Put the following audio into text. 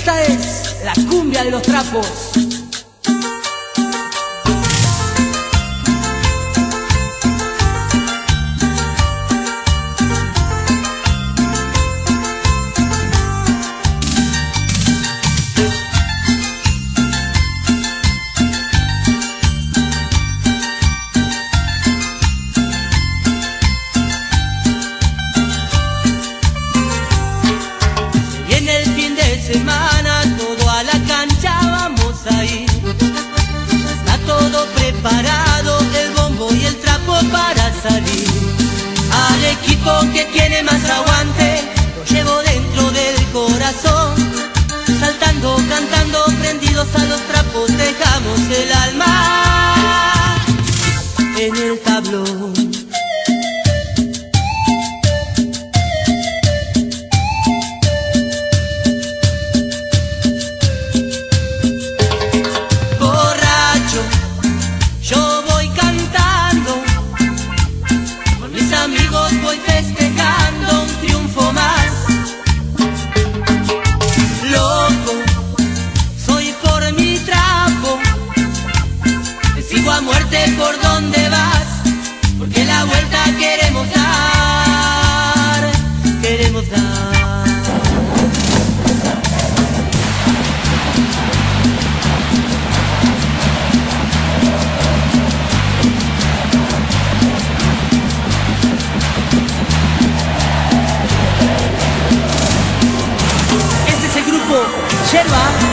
Esta es la cumbia de los trapos. Adiós a los cheiro a